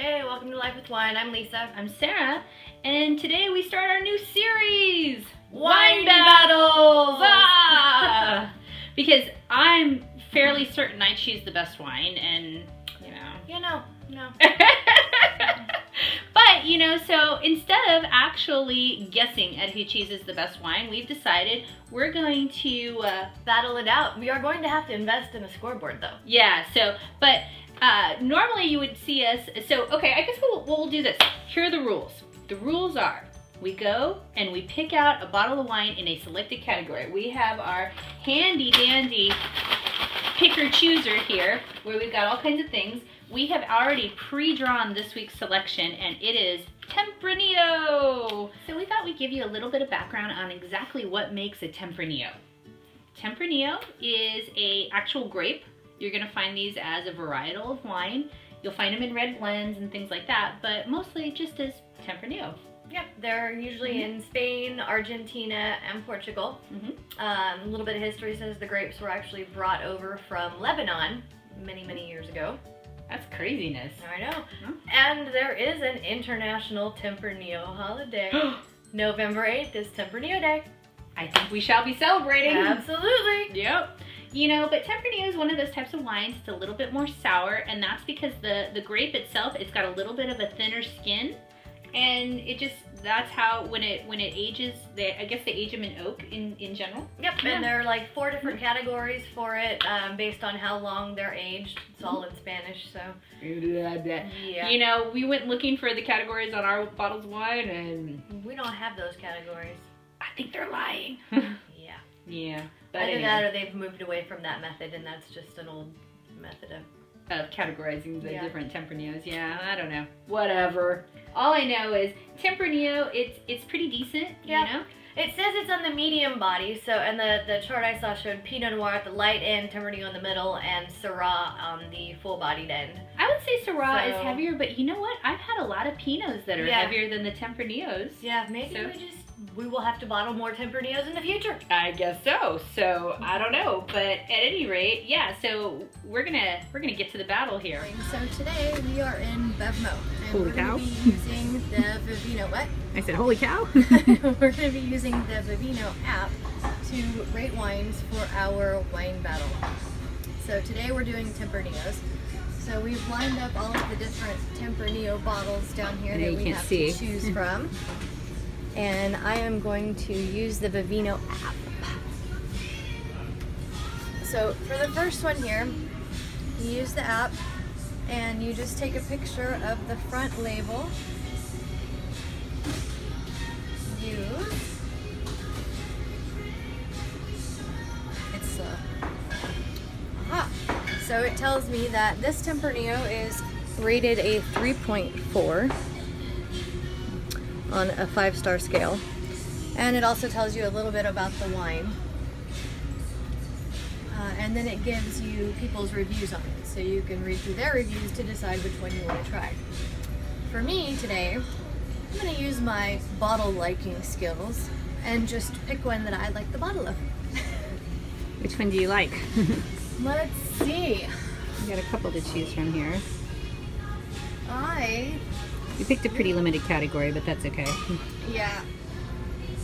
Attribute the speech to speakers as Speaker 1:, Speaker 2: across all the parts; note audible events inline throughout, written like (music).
Speaker 1: Hey, welcome to Life with Wine. I'm Lisa.
Speaker 2: I'm Sarah, and today we start our new series,
Speaker 1: Wine Battles!
Speaker 2: Ah! (laughs) because I'm fairly certain I choose the best wine, and you know.
Speaker 1: Yeah, no, no. (laughs)
Speaker 2: but you know, so instead of actually guessing at who chooses the best wine, we've decided we're going to uh,
Speaker 1: Battle it out. We are going to have to invest in a scoreboard, though.
Speaker 2: Yeah, so, but uh, normally you would see us, so, okay, I guess we'll, we'll do this. Here are the rules. The rules are, we go and we pick out a bottle of wine in a selected category. We have our handy dandy picker chooser here, where we've got all kinds of things. We have already pre-drawn this week's selection, and it is Tempranillo. So we thought we'd give you a little bit of background on exactly what makes a Tempranillo. Tempranillo is a actual grape. You're gonna find these as a varietal of wine. You'll find them in red blends and things like that, but mostly just as Tempranillo.
Speaker 1: Yep, they're usually
Speaker 2: Mhm.
Speaker 1: in Spain, Argentina, and Portugal.
Speaker 2: Mhm.
Speaker 1: Um, a little bit of history says the grapes were actually brought over from Lebanon many, many years ago.
Speaker 2: That's craziness.
Speaker 1: I know.
Speaker 2: Huh?
Speaker 1: And there is an international Tempranillo holiday. (gasps) November 8th is Tempranillo Day.
Speaker 2: I think we shall be celebrating.
Speaker 1: Absolutely.
Speaker 2: Yep. You know, but Tempranillo is one of those types of wines. It's a little bit more sour, and that's because the the grape itself, it's got a little bit of a thinner skin, and it just that's how when it when it ages, they I guess they age them in oak in in general.
Speaker 1: Yep,
Speaker 2: Yeah.
Speaker 1: and there are like four different categories for it um, based on how long they're aged. It's all in Spanish, so yeah.
Speaker 2: You know, we went looking for the categories on our bottles of wine, and
Speaker 1: we don't have those categories.
Speaker 2: I think they're lying. (laughs)
Speaker 1: Yeah.
Speaker 2: yeah, but
Speaker 1: Either
Speaker 2: anyway,
Speaker 1: that or they've moved away from that method and that's just an old method of.
Speaker 2: of categorizing the
Speaker 1: Yeah.
Speaker 2: different Tempranillos. Yeah, I don't know. Whatever. All I know is Tempranillo. It's it's pretty decent.
Speaker 1: Yeah.
Speaker 2: You know.
Speaker 1: It says it's on the medium body, so and the, the chart I saw showed Pinot Noir at the light end, Tempranillo in the middle, and Syrah on the full bodied end.
Speaker 2: I would say Syrah is heavier, but you know what? I've had a lot of Pinots that are
Speaker 1: Yeah.
Speaker 2: heavier than the Tempranillos.
Speaker 1: Yeah, maybe
Speaker 2: So-
Speaker 1: we just we will have to bottle more Tempranillos in the future.
Speaker 2: I guess so. So I don't know, but at any rate, yeah. So we're gonna we're gonna get to the battle here.
Speaker 1: So today we are in Bevmo, and
Speaker 2: Holy
Speaker 1: we're
Speaker 2: cow.
Speaker 1: going to be using the Vivino. What? (laughs)
Speaker 2: I said, "Holy cow!" (laughs) (laughs)
Speaker 1: we're going to be using the Vivino app to rate wines for our wine battle. So today we're doing Tempranillos. So we've lined up all of the different Tempranillo bottles down here that we have
Speaker 2: see.
Speaker 1: to choose from. And I am going to use the Vivino app. So for the first one here, you use the app and you just take a picture of the front label. Use. It's uh, aha. So it tells me that this Tempranillo is rated a 3.4 on a five star scale. And it also tells you a little bit about the wine. Uh, and then it gives you people's reviews on it. So you can read through their reviews to decide which one you want to try. For me today, I'm going to use my bottle liking skills and just pick one that I like the bottle of. (laughs)
Speaker 2: Which one do you like? (laughs)
Speaker 1: Let's see.
Speaker 2: we got a couple to choose from here.
Speaker 1: I,
Speaker 2: You picked a pretty limited category, but that's okay.
Speaker 1: yeah,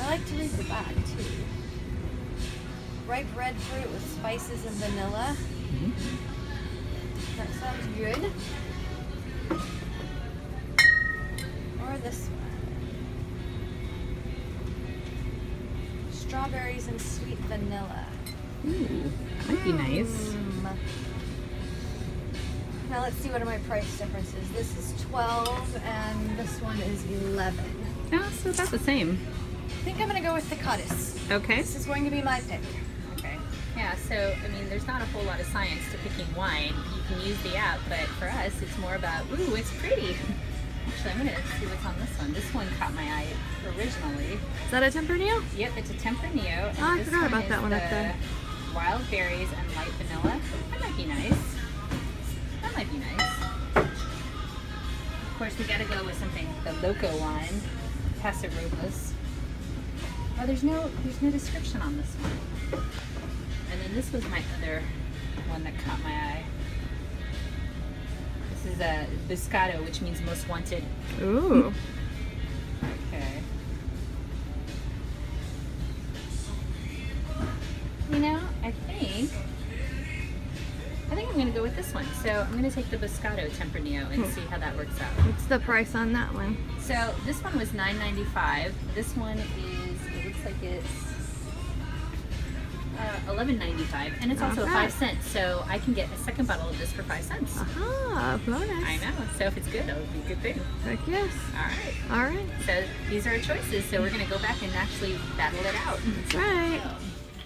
Speaker 1: I like to read the back too. Ripe red fruit with spices and vanilla. That sounds good. Or this one. Strawberries and sweet vanilla.
Speaker 2: Ooh, that might be nice.
Speaker 1: Mm. Now let's see what are my price differences. This is 12 and this one is 11.
Speaker 2: Oh, so about the same.
Speaker 1: I think I'm gonna go with the Codice.
Speaker 2: Okay.
Speaker 1: This is going to be my pick.
Speaker 2: Okay. Yeah, so I mean, there's not a whole lot of science to picking wine. You can use the app, but for us, it's more about, ooh, it's pretty. Actually, I'm gonna see what's on this one. This one caught my eye originally.
Speaker 1: Is that a Tempranillo?
Speaker 2: Yep, it's a Tempranillo.
Speaker 1: Oh, I forgot about that one up there.
Speaker 2: Wild berries and light vanilla. That might be nice. Might be nice. Of course, we gotta go with something, the Loco wine, Paso Robles. Oh, there's no, there's no description on this one. And then this was my other one that caught my eye. This is a Buscado, which means most wanted.
Speaker 1: Ooh.
Speaker 2: Okay. You know, I think I'm gonna go with this one. So I'm gonna take the Buscado Tempranillo and
Speaker 1: Hmm.
Speaker 2: see how that works out.
Speaker 1: What's the price on that one?
Speaker 2: So this one was $9.95. This one is it looks like it's uh, $11.95, and it's also
Speaker 1: Okay.
Speaker 2: five cents. So I can get a second bottle of this for five cents.
Speaker 1: Aha, bonus.
Speaker 2: I know. So if it's good, that would be a good thing.
Speaker 1: Heck yes.
Speaker 2: All right.
Speaker 1: All right.
Speaker 2: So these are our choices. So we're gonna go back and actually battle it out.
Speaker 1: That's right.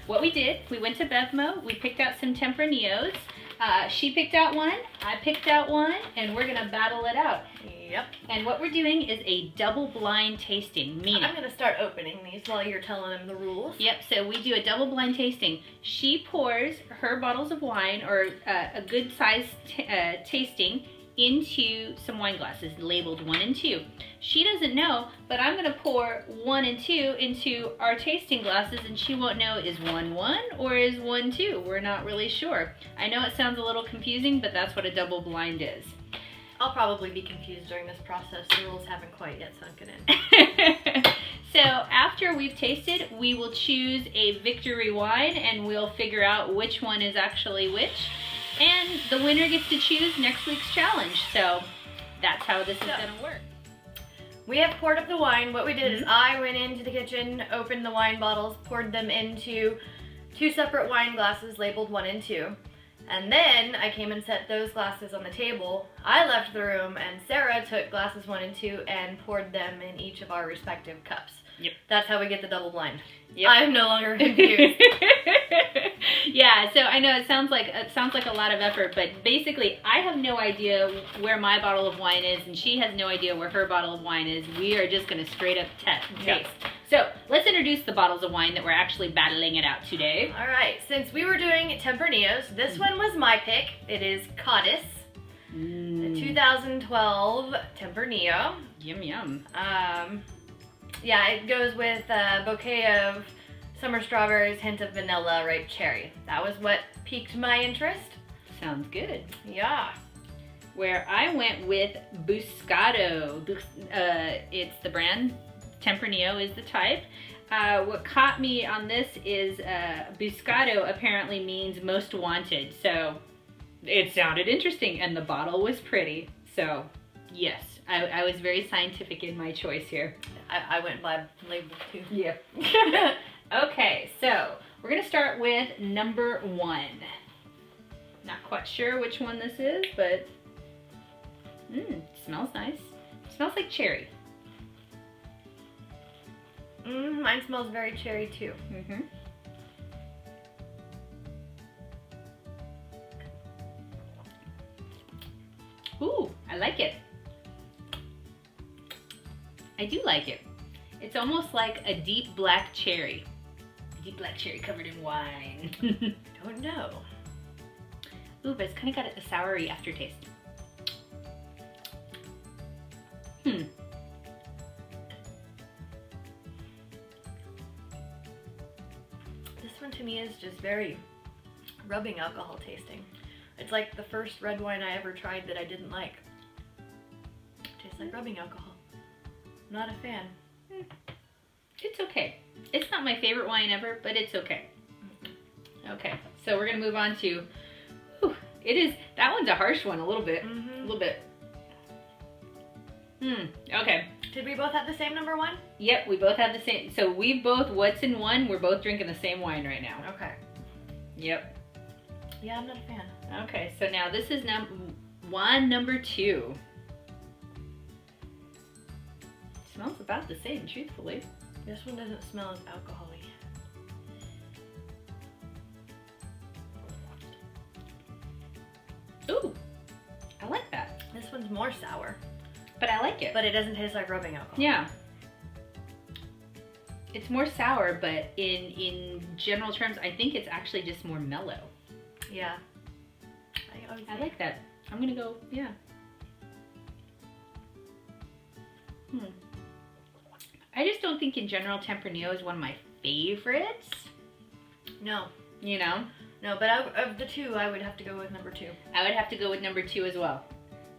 Speaker 2: What we did, we went to Bevmo, we picked out some Tempranillos. Uh, she picked out one, I picked out one, and we're gonna battle it out.
Speaker 1: Yep.
Speaker 2: And what we're doing is a double blind tasting, meaning.
Speaker 1: I'm gonna start opening these while you're telling them the rules.
Speaker 2: Yep, so we do a double blind tasting. She pours her bottles of wine, or uh, a good size t- uh, tasting, into some wine glasses labeled one and two. She doesn't know, but I'm gonna pour one and two into our tasting glasses, and she won't know is one one or is one two. We're not really sure. I know it sounds a little confusing, but that's what a double blind is.
Speaker 1: I'll probably be confused during this process. The rules haven't quite yet sunken in. (laughs)
Speaker 2: so after we've tasted, we will choose a victory wine and we'll figure out which one is actually which. And the winner gets to choose next week's challenge. So that's how this is
Speaker 1: Yeah.
Speaker 2: gonna work.
Speaker 1: We have poured up the wine. What we did is
Speaker 2: Mhm.
Speaker 1: I went into the kitchen, opened the wine bottles, poured them into two separate wine glasses labeled one and two. And then I came and set those glasses on the table. I left the room and Sarah took glasses one and two and poured them in each of our respective cups.
Speaker 2: Yep.
Speaker 1: That's how we get the double blind.
Speaker 2: Yep.
Speaker 1: I'm no longer confused. (laughs)
Speaker 2: yeah, so I know it sounds like it sounds like a lot of effort, but basically I have no idea where my bottle of wine is and she has no idea where her bottle of wine is. We are just gonna straight up te-
Speaker 1: Yep.
Speaker 2: taste. So let's introduce the bottles of wine that we're actually battling it out today.
Speaker 1: All right, since we were doing Tempranillos, this one was my pick. It is Codice, the
Speaker 2: Mm,
Speaker 1: 2012 Tempranillo.
Speaker 2: yum yum.
Speaker 1: Um, yeah, it goes with a bouquet of summer strawberries, hint of vanilla, ripe cherry. That was what piqued my interest.
Speaker 2: Sounds good.
Speaker 1: Yeah.
Speaker 2: Where I went with Buscado. Uh, it's the brand. Tempranillo is the type. Uh, what caught me on this is uh, Buscado apparently means most wanted. So it sounded interesting and the bottle was pretty. So yes, I, I was very scientific in my choice here.
Speaker 1: I, I went by label two.
Speaker 2: Yeah. (laughs) okay, so we're gonna start with number one. Not quite sure which one this is, but mm, smells nice. smells like cherry.
Speaker 1: Mm, mine smells very cherry too.
Speaker 2: Mm-hmm. Ooh, I like it. I do like it. It's almost like a deep black cherry. A deep black cherry covered in wine. (laughs)
Speaker 1: Don't know.
Speaker 2: Ooh, but it's kind of got a soury aftertaste. Hmm.
Speaker 1: This one to me is just very rubbing alcohol tasting. It's like the first red wine I ever tried that I didn't like. tastes like rubbing alcohol. Not a fan.
Speaker 2: It's okay. It's not my favorite wine ever, but it's okay. Okay, so we're gonna move on to. Whew, it is that one's a harsh one, a little bit, a
Speaker 1: Mm-hmm.
Speaker 2: little bit. Hmm. Okay.
Speaker 1: Did we both have the same number one?
Speaker 2: Yep, we both have the same. So we both. What's in one? We're both drinking the same wine right now.
Speaker 1: Okay.
Speaker 2: Yep.
Speaker 1: Yeah, I'm not a fan.
Speaker 2: Okay, so now this is num one number two. Smells about the same, truthfully.
Speaker 1: This one doesn't smell as alcoholic.
Speaker 2: Ooh, I like that,
Speaker 1: This one's more sour,
Speaker 2: but I like it.
Speaker 1: but it doesn't taste like rubbing alcohol.
Speaker 2: Yeah. It's more sour, but in in general terms, I think it's actually just more mellow.
Speaker 1: Yeah. I, I, would
Speaker 2: I
Speaker 1: say-
Speaker 2: like that. I'm gonna go, yeah. Hmm. I just don't think in general Tempranillo is one of my favorites.
Speaker 1: No,
Speaker 2: You know,
Speaker 1: no, but of, of the two, I would have to go with number two.
Speaker 2: I would have to go with number two as well.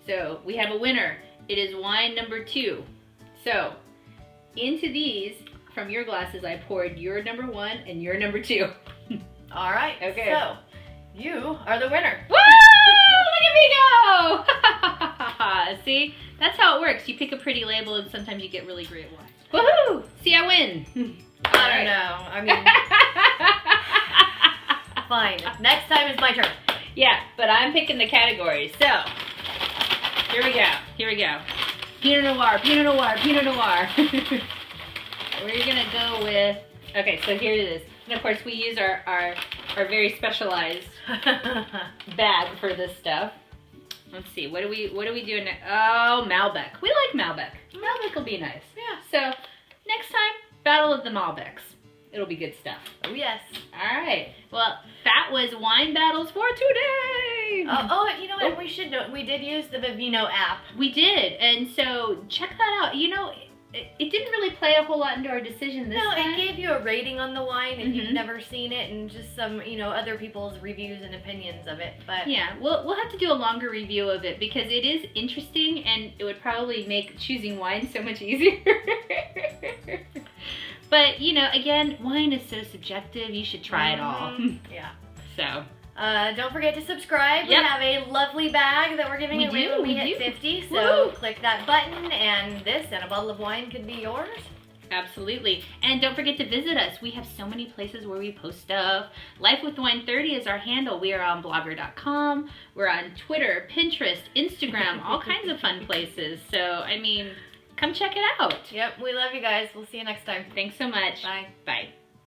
Speaker 2: So we have a winner. It is wine number two. So into these, from your glasses, I poured your number one and your number two. (laughs)
Speaker 1: All right.
Speaker 2: Okay.
Speaker 1: So you are the winner.
Speaker 2: Woo! Look at me go! (laughs) See, that's how it works. You pick a pretty label, and sometimes you get really great wine. Woohoo! See, I win.
Speaker 1: I don't know. I mean, (laughs) fine. Next time is my turn.
Speaker 2: yeah, but I'm picking the categories. So here we go. Here we go. Pinot Noir, Pinot Noir, Pinot Noir. (laughs) We're gonna go with. Okay, so here it is. And of course, we use our our, our very specialized (laughs) bag for this stuff. Let's see. What do we what do we do next? Oh, Malbec. We like Malbec. Malbec will be nice.
Speaker 1: yeah.
Speaker 2: So next time, Battle of the Malbecs. It'll be good stuff.
Speaker 1: Oh yes.
Speaker 2: All right. Well, that was wine battles for today.
Speaker 1: Oh, oh, you know what? Oh. We should know. We did use the Vivino app.
Speaker 2: We did, and so check that out. You know, it, it didn't really play a whole lot into our decision this
Speaker 1: no,
Speaker 2: time.
Speaker 1: it gave you a rating on the wine if
Speaker 2: Mhm.
Speaker 1: you've never seen it, and just some, you know, other people's reviews and opinions of it. But
Speaker 2: yeah, we'll we'll have to do a longer review of it because it is interesting, and it would probably make choosing wine so much (laughs) easier. but you know, again, wine is so subjective. You should try it all.
Speaker 1: Mhm. Yeah. (laughs)
Speaker 2: So
Speaker 1: Uh, don't forget to subscribe.
Speaker 2: Yep.
Speaker 1: We have a lovely bag that we're giving
Speaker 2: We
Speaker 1: away
Speaker 2: do,
Speaker 1: when we,
Speaker 2: we
Speaker 1: hit
Speaker 2: do.
Speaker 1: 50. So
Speaker 2: Woo!
Speaker 1: click that button, and this and a bottle of wine could be yours.
Speaker 2: Absolutely. And don't forget to visit us. We have so many places where we post stuff. Life with Wine 30 is our handle. We are on blogger.com. We're on Twitter, Pinterest, Instagram, all (laughs) kinds of fun places. So, I mean, come check it out.
Speaker 1: Yep. We love you guys. We'll see you next time.
Speaker 2: Thanks so much.
Speaker 1: Bye.
Speaker 2: Bye.